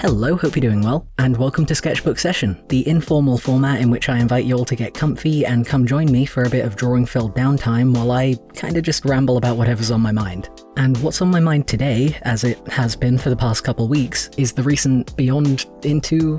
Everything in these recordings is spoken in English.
Hello, hope you're doing well, and welcome to Sketchbook Session, the informal format in which I invite you all to get comfy and come join me for a bit of drawing filled downtime while I kinda just ramble about whatever's on my mind. And what's on my mind today, as it has been for the past couple weeks, is the recent Beyond into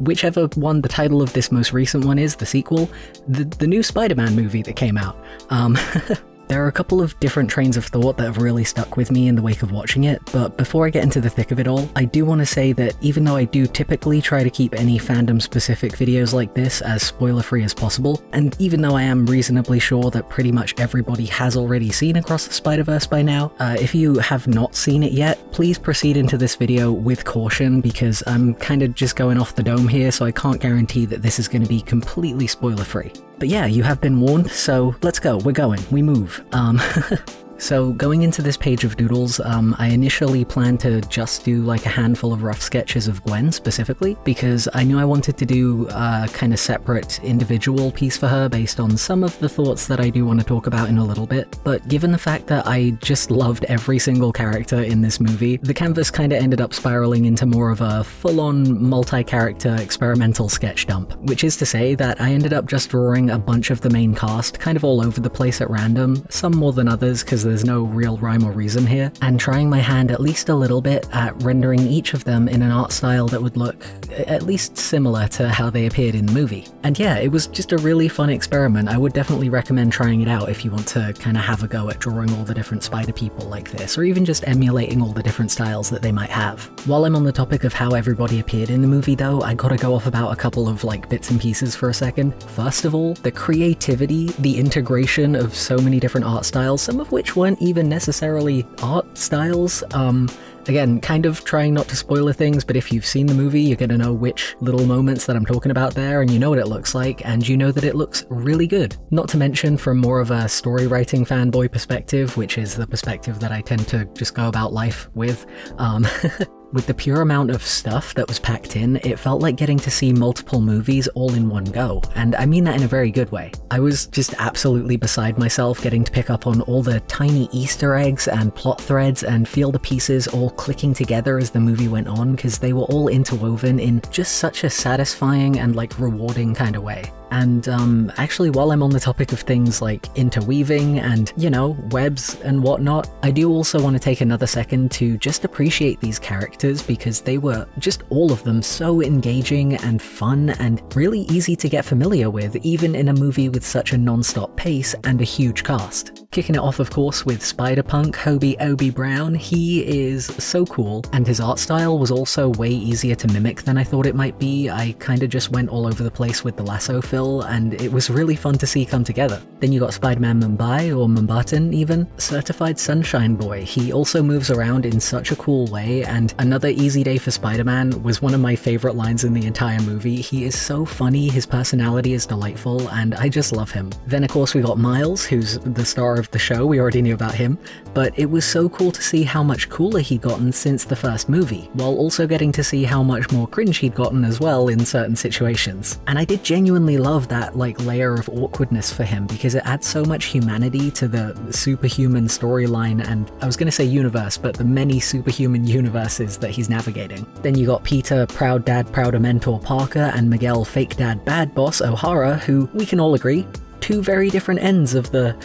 whichever one the title of this most recent one is, the sequel, the, the new Spider Man movie that came out. Um, There are a couple of different trains of thought that have really stuck with me in the wake of watching it, but before I get into the thick of it all, I do want to say that even though I do typically try to keep any fandom specific videos like this as spoiler free as possible, and even though I am reasonably sure that pretty much everybody has already seen Across the Spider-Verse by now, uh, if you have not seen it yet, please proceed into this video with caution because I'm kind of just going off the dome here so I can't guarantee that this is going to be completely spoiler free. But yeah, you have been warned, so let's go. We're going. We move. Um, So going into this page of doodles, um, I initially planned to just do like a handful of rough sketches of Gwen specifically, because I knew I wanted to do a kind of separate individual piece for her based on some of the thoughts that I do want to talk about in a little bit. But given the fact that I just loved every single character in this movie, the canvas kind of ended up spiraling into more of a full-on multi-character experimental sketch dump, which is to say that I ended up just drawing a bunch of the main cast kind of all over the place at random, some more than others because there's no real rhyme or reason here, and trying my hand at least a little bit at rendering each of them in an art style that would look at least similar to how they appeared in the movie. And yeah, it was just a really fun experiment. I would definitely recommend trying it out if you want to kind of have a go at drawing all the different spider people like this, or even just emulating all the different styles that they might have. While I'm on the topic of how everybody appeared in the movie though, I gotta go off about a couple of like bits and pieces for a second. First of all, the creativity, the integration of so many different art styles, some of which weren't even necessarily art styles. Um, again, kind of trying not to spoiler things, but if you've seen the movie, you're gonna know which little moments that I'm talking about there, and you know what it looks like, and you know that it looks really good. Not to mention from more of a story writing fanboy perspective, which is the perspective that I tend to just go about life with. Um, With the pure amount of stuff that was packed in, it felt like getting to see multiple movies all in one go, and I mean that in a very good way. I was just absolutely beside myself getting to pick up on all the tiny Easter eggs and plot threads and feel the pieces all clicking together as the movie went on because they were all interwoven in just such a satisfying and like rewarding kind of way. And um, actually, while I'm on the topic of things like interweaving and, you know, webs and whatnot, I do also want to take another second to just appreciate these characters because they were just all of them so engaging and fun and really easy to get familiar with, even in a movie with such a non-stop pace and a huge cast. Kicking it off, of course, with Spider-Punk, Hobie Obi Brown. He is so cool, and his art style was also way easier to mimic than I thought it might be. I kinda just went all over the place with the lasso and it was really fun to see come together. Then you got Spider-Man Mumbai, or Mumbattan even, Certified Sunshine Boy. He also moves around in such a cool way, and another easy day for Spider-Man was one of my favorite lines in the entire movie. He is so funny, his personality is delightful, and I just love him. Then of course we got Miles, who's the star of the show, we already knew about him, but it was so cool to see how much cooler he'd gotten since the first movie, while also getting to see how much more cringe he'd gotten as well in certain situations. And I did genuinely love that like layer of awkwardness for him because it adds so much humanity to the superhuman storyline and I was gonna say universe, but the many superhuman universes that he's navigating. Then you got Peter, proud dad, prouder mentor Parker, and Miguel, fake dad, bad boss O'Hara, who we can all agree two very different ends of the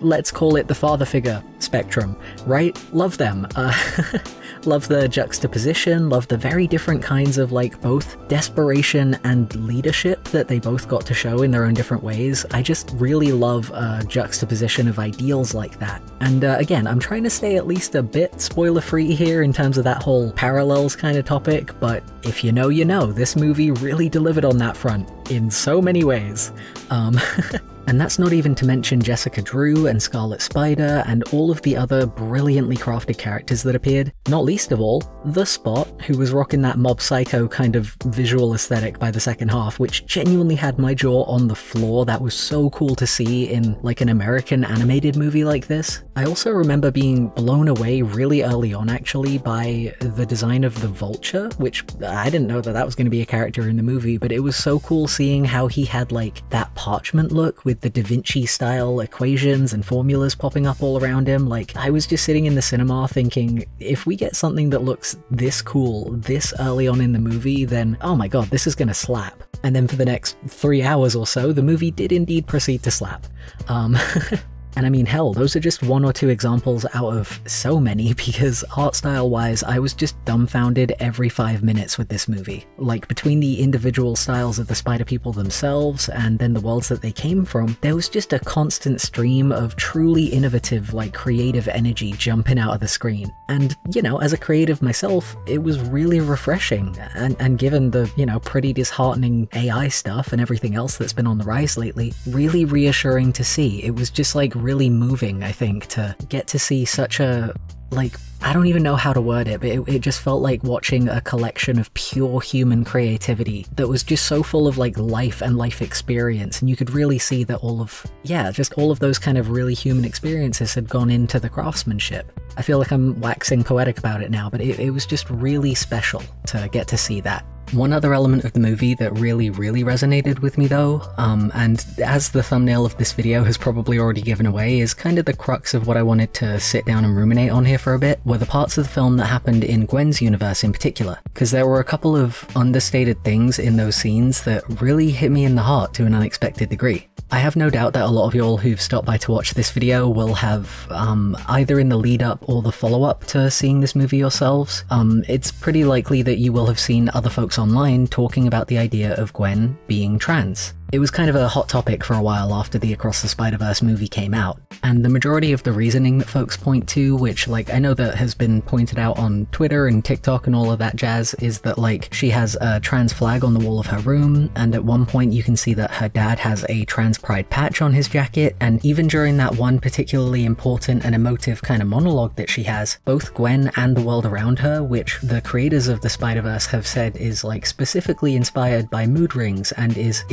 let's call it the father figure spectrum, right? Love them. Uh, love the juxtaposition, love the very different kinds of like both desperation and leadership that they both got to show in their own different ways. I just really love a juxtaposition of ideals like that. And uh, again, I'm trying to stay at least a bit spoiler free here in terms of that whole parallels kind of topic, but if you know, you know, this movie really delivered on that front in so many ways. Um, And that's not even to mention Jessica Drew and Scarlet Spider and all of the other brilliantly crafted characters that appeared. Not least of all, The Spot, who was rocking that Mob Psycho kind of visual aesthetic by the second half, which genuinely had my jaw on the floor. That was so cool to see in like an American animated movie like this. I also remember being blown away really early on, actually, by the design of the Vulture, which I didn't know that that was going to be a character in the movie, but it was so cool seeing how he had like that parchment look with the Da Vinci style equations and formulas popping up all around him. Like, I was just sitting in the cinema thinking, if we get something that looks this cool this early on in the movie, then oh my god, this is going to slap. And then for the next three hours or so, the movie did indeed proceed to slap. Um, And I mean, hell, those are just one or two examples out of so many because art style wise, I was just dumbfounded every five minutes with this movie. Like, between the individual styles of the Spider People themselves and then the worlds that they came from, there was just a constant stream of truly innovative, like, creative energy jumping out of the screen. And, you know, as a creative myself, it was really refreshing. And, and given the, you know, pretty disheartening AI stuff and everything else that's been on the rise lately, really reassuring to see. It was just like really moving, I think, to get to see such a like I don't even know how to word it, but it, it, just felt like watching a collection of pure human creativity that was just so full of like life and life experience, and you could really see that all of yeah, just all of those kind of really human experiences had gone into the craftsmanship. I feel like I'm waxing poetic about it now, but it, it was just really special to get to see that. One other element of the movie that really, really resonated with me though, um, and as the thumbnail of this video has probably already given away, is kind of the crux of what I wanted to sit down and ruminate on here for a bit, were the parts of the film that happened in Gwen's universe in particular. Because there were a couple of understated things in those scenes that really hit me in the heart to an unexpected degree. I have no doubt that a lot of y'all who've stopped by to watch this video will have, um, either in the lead up or the follow up to seeing this movie yourselves, um, it's pretty likely that you will have seen other folks online talking about the idea of Gwen being trans. It was kind of a hot topic for a while after the Across the Spider-Verse movie came out, and the majority of the reasoning that folks point to, which like I know that has been pointed out on Twitter and TikTok and all of that jazz, is that like she has a trans flag on the wall of her room, and at one point you can see that her dad has a trans pride patch on his jacket, and even during that one particularly important and emotive kind of monologue that she has, both Gwen and the world around her, which the creators of the Spider-Verse have said is like specifically inspired by mood rings and is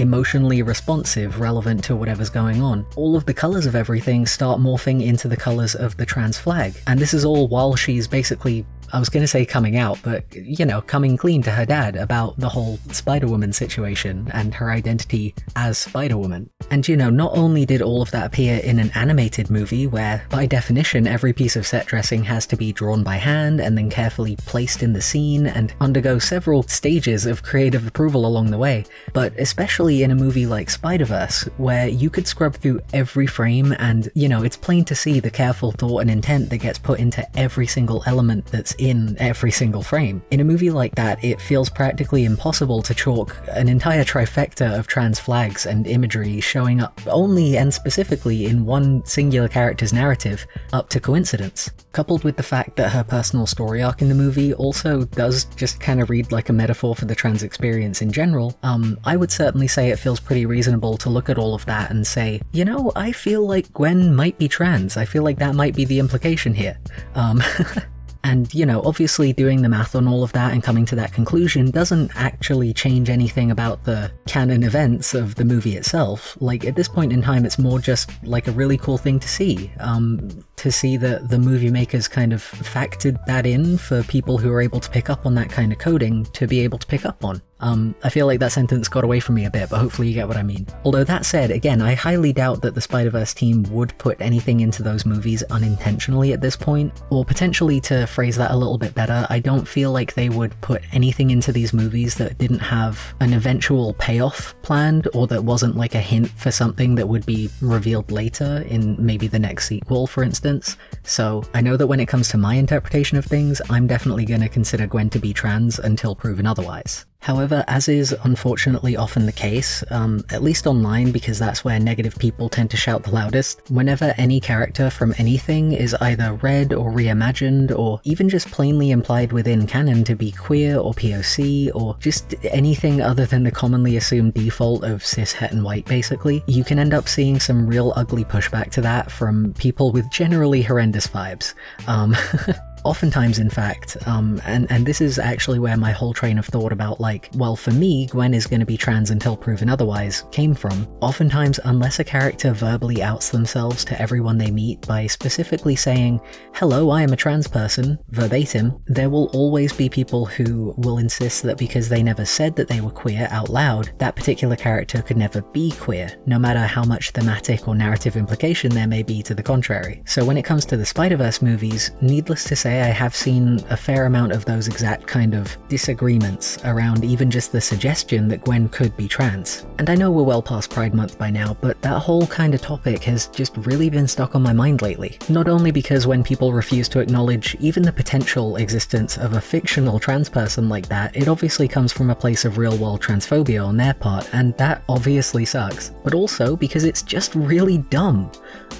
responsive relevant to whatever's going on. All of the colours of everything start morphing into the colours of the trans flag. And this is all while she's basically I was going to say coming out, but you know, coming clean to her dad about the whole Spider Woman situation and her identity as Spider Woman. And you know, not only did all of that appear in an animated movie where, by definition, every piece of set dressing has to be drawn by hand and then carefully placed in the scene and undergo several stages of creative approval along the way, but especially in a movie like Spider Verse, where you could scrub through every frame and, you know, it's plain to see the careful thought and intent that gets put into every single element that's in every single frame. In a movie like that, it feels practically impossible to chalk an entire trifecta of trans flags and imagery showing up only and specifically in one singular character's narrative up to coincidence. Coupled with the fact that her personal story arc in the movie also does just kind of read like a metaphor for the trans experience in general, um, I would certainly say it feels pretty reasonable to look at all of that and say, you know, I feel like Gwen might be trans. I feel like that might be the implication here. Um, And, you know, obviously doing the math on all of that and coming to that conclusion doesn't actually change anything about the canon events of the movie itself. Like, at this point in time, it's more just like a really cool thing to see. Um, to see that the movie makers kind of factored that in for people who are able to pick up on that kind of coding to be able to pick up on. Um, I feel like that sentence got away from me a bit, but hopefully you get what I mean. Although that said, again, I highly doubt that the Spider-Verse team would put anything into those movies unintentionally at this point, or potentially to phrase that a little bit better, I don't feel like they would put anything into these movies that didn't have an eventual payoff planned, or that wasn't like a hint for something that would be revealed later in maybe the next sequel, for instance. So I know that when it comes to my interpretation of things, I'm definitely going to consider Gwen to be trans until proven otherwise. However, as is unfortunately often the case, um, at least online because that's where negative people tend to shout the loudest, whenever any character from anything is either read or reimagined or even just plainly implied within canon to be queer or POC or just anything other than the commonly assumed default of cis het and white basically, you can end up seeing some real ugly pushback to that from people with generally horrendous vibes. Um, Oftentimes, in fact, um, and, and this is actually where my whole train of thought about, like, well, for me, Gwen is going to be trans until proven otherwise came from. Oftentimes, unless a character verbally outs themselves to everyone they meet by specifically saying, hello, I am a trans person, verbatim, there will always be people who will insist that because they never said that they were queer out loud, that particular character could never be queer, no matter how much thematic or narrative implication there may be to the contrary. So when it comes to the Spider-Verse movies, needless to say I have seen a fair amount of those exact kind of disagreements around even just the suggestion that Gwen could be trans. And I know we're well past Pride Month by now, but that whole kind of topic has just really been stuck on my mind lately. Not only because when people refuse to acknowledge even the potential existence of a fictional trans person like that, it obviously comes from a place of real world transphobia on their part, and that obviously sucks. But also because it's just really dumb.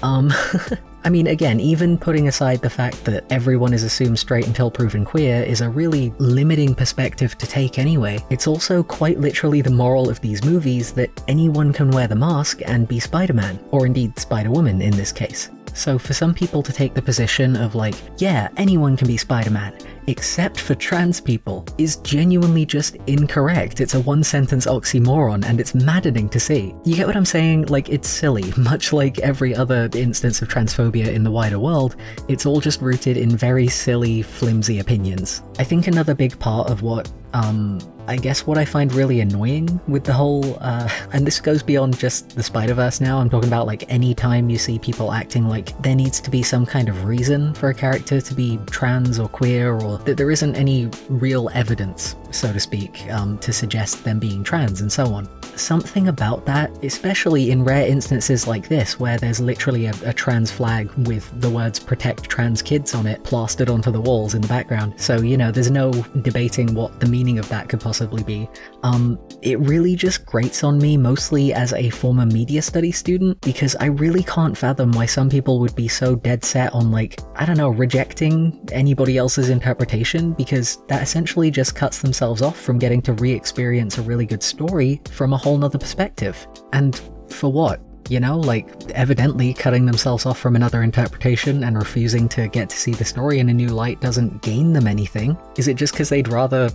Um, I mean, again, even putting aside the fact that everyone is assumed straight until proven queer is a really limiting perspective to take anyway. It's also quite literally the moral of these movies that anyone can wear the mask and be Spider-Man, or indeed Spider-Woman in this case. So for some people to take the position of like, yeah, anyone can be Spider-Man, except for trans people, is genuinely just incorrect. It's a one sentence oxymoron and it's maddening to see. You get what I'm saying? Like, it's silly. Much like every other instance of transphobia in the wider world, it's all just rooted in very silly, flimsy opinions. I think another big part of what um, I guess what I find really annoying with the whole, uh, and this goes beyond just the Spider-Verse now, I'm talking about like any time you see people acting like there needs to be some kind of reason for a character to be trans or queer, or that there isn't any real evidence, so to speak, um, to suggest them being trans and so on. Something about that, especially in rare instances like this, where there's literally a, a trans flag with the words protect trans kids on it plastered onto the walls in the background. So, you know, there's no debating what the meaning of that could possibly be. Um, it really just grates on me, mostly as a former media studies student, because I really can't fathom why some people would be so dead set on, like, I don't know, rejecting anybody else's interpretation, because that essentially just cuts themselves off from getting to re experience a really good story from a whole nother perspective. And for what? You know, like evidently cutting themselves off from another interpretation and refusing to get to see the story in a new light doesn't gain them anything. Is it just because they'd rather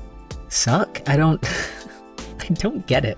suck? I don't. I don't get it.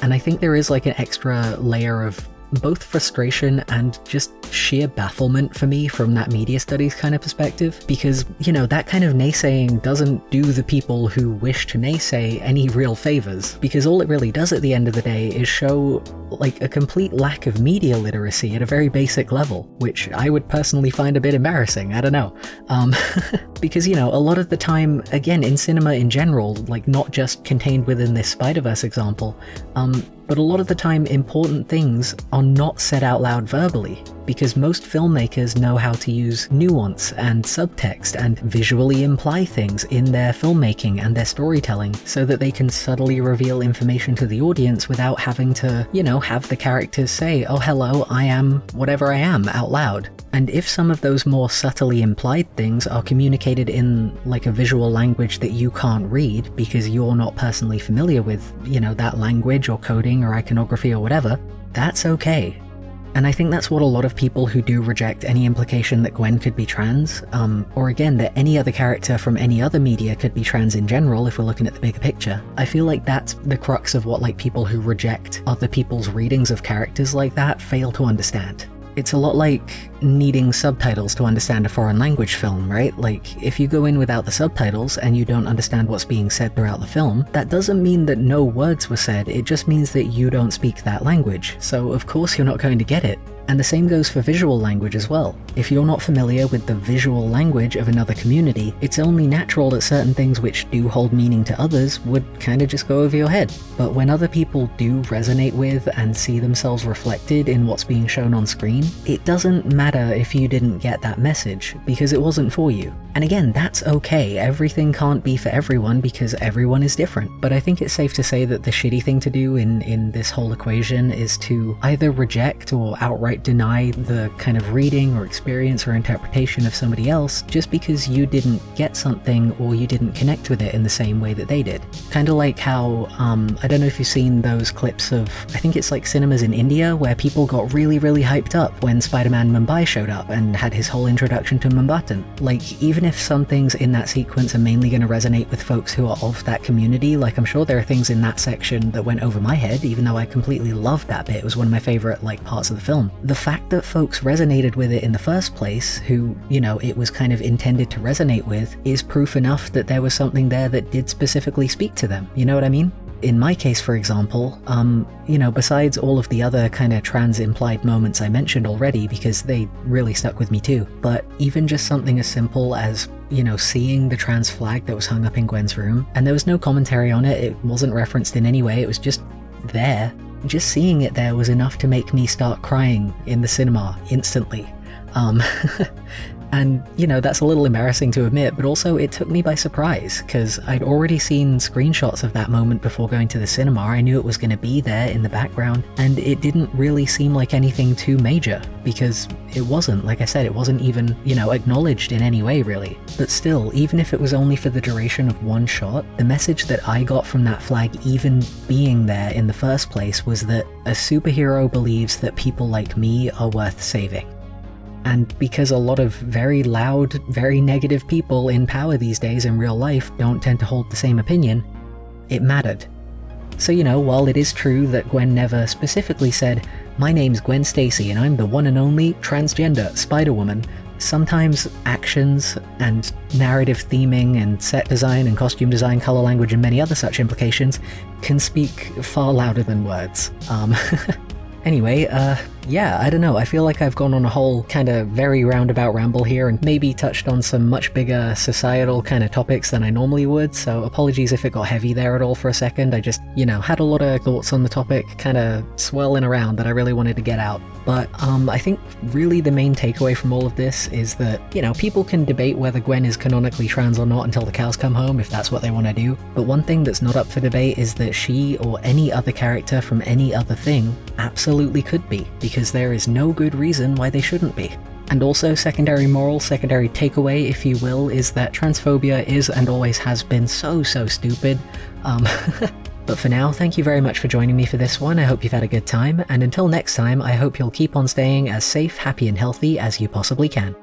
And I think there is like an extra layer of both frustration and just sheer bafflement for me from that media studies kind of perspective because you know that kind of naysaying doesn't do the people who wish to naysay any real favors because all it really does at the end of the day is show like a complete lack of media literacy at a very basic level which i would personally find a bit embarrassing i don't know. Um, because you know a lot of the time again in cinema in general like not just contained within this spider-verse example um, but a lot of the time important things are not said out loud verbally, because most filmmakers know how to use nuance and subtext and visually imply things in their filmmaking and their storytelling so that they can subtly reveal information to the audience without having to, you know, have the characters say, oh hello, I am whatever I am out loud. And if some of those more subtly implied things are communicated in like a visual language that you can't read because you're not personally familiar with, you know, that language or coding or iconography or whatever, that's okay. And I think that's what a lot of people who do reject any implication that Gwen could be trans, um, or again, that any other character from any other media could be trans in general if we're looking at the bigger picture. I feel like that's the crux of what like people who reject other people's readings of characters like that fail to understand. It's a lot like needing subtitles to understand a foreign language film, right? Like, if you go in without the subtitles and you don't understand what's being said throughout the film, that doesn't mean that no words were said, it just means that you don't speak that language. So, of course, you're not going to get it. And the same goes for visual language as well. If you're not familiar with the visual language of another community, it's only natural that certain things which do hold meaning to others would kind of just go over your head. But when other people do resonate with and see themselves reflected in what's being shown on screen, it doesn't matter if you didn't get that message, because it wasn't for you. And again, that's okay, everything can't be for everyone because everyone is different. But I think it's safe to say that the shitty thing to do in, in this whole equation is to either reject or outright deny the kind of reading or experience or interpretation of somebody else just because you didn't get something or you didn't connect with it in the same way that they did. Kind of like how, um, I don't know if you've seen those clips of, I think it's like cinemas in India where people got really, really hyped up when Spider Man Mumbai Showed up and had his whole introduction to Mumbattan. Like, even if some things in that sequence are mainly going to resonate with folks who are of that community, like I'm sure there are things in that section that went over my head, even though I completely loved that bit. It was one of my favorite like parts of the film. The fact that folks resonated with it in the first place, who, you know, it was kind of intended to resonate with, is proof enough that there was something there that did specifically speak to them. You know what I mean? In my case, for example, um, you know, besides all of the other kind of trans implied moments I mentioned already, because they really stuck with me too, but even just something as simple as, you know, seeing the trans flag that was hung up in Gwen's room, and there was no commentary on it, it wasn't referenced in any way, it was just there. Just seeing it there was enough to make me start crying in the cinema instantly. Um, And, you know, that's a little embarrassing to admit, but also it took me by surprise, because I'd already seen screenshots of that moment before going to the cinema. I knew it was going to be there in the background, and it didn't really seem like anything too major, because it wasn't. Like I said, it wasn't even, you know, acknowledged in any way, really. But still, even if it was only for the duration of one shot, the message that I got from that flag even being there in the first place was that a superhero believes that people like me are worth saving. And because a lot of very loud, very negative people in power these days in real life don't tend to hold the same opinion, it mattered. So, you know, while it is true that Gwen never specifically said, My name's Gwen Stacy and I'm the one and only transgender Spider Woman, sometimes actions and narrative theming and set design and costume design, color language, and many other such implications can speak far louder than words. Um, Anyway, uh, yeah, I don't know. I feel like I've gone on a whole kind of very roundabout ramble here and maybe touched on some much bigger societal kind of topics than I normally would, so apologies if it got heavy there at all for a second. I just, you know, had a lot of thoughts on the topic kind of swirling around that I really wanted to get out. But um, I think really the main takeaway from all of this is that, you know, people can debate whether Gwen is canonically trans or not until the cows come home if that's what they want to do. But one thing that's not up for debate is that she or any other character from any other thing absolutely could be, because there is no good reason why they shouldn't be. And also, secondary moral, secondary takeaway, if you will, is that transphobia is and always has been so, so stupid. Um, But for now, thank you very much for joining me for this one. I hope you've had a good time, and until next time, I hope you'll keep on staying as safe, happy, and healthy as you possibly can.